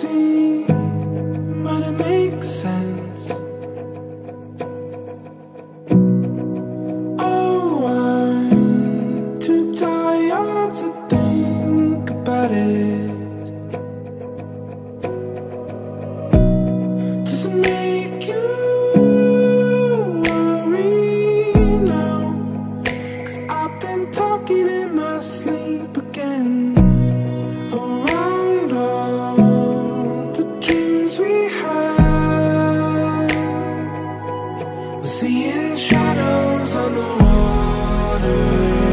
see, but it makes sense. Oh, I'm too tired to think about it. Does it make you? Worry now? Cause I've been talking in my sleep In shadows on the water.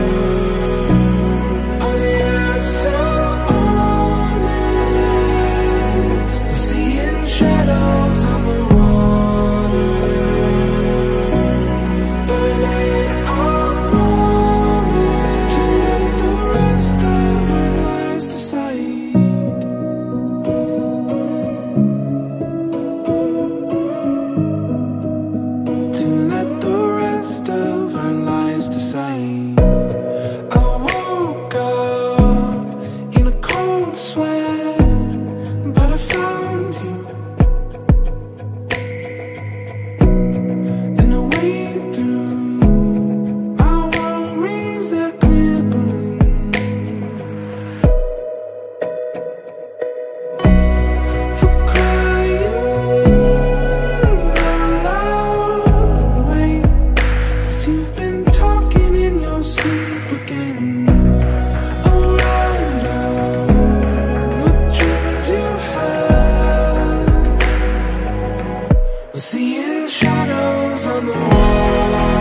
you've been talking in your sleep again. Around dreams you had. We're seeing shadows on the wall.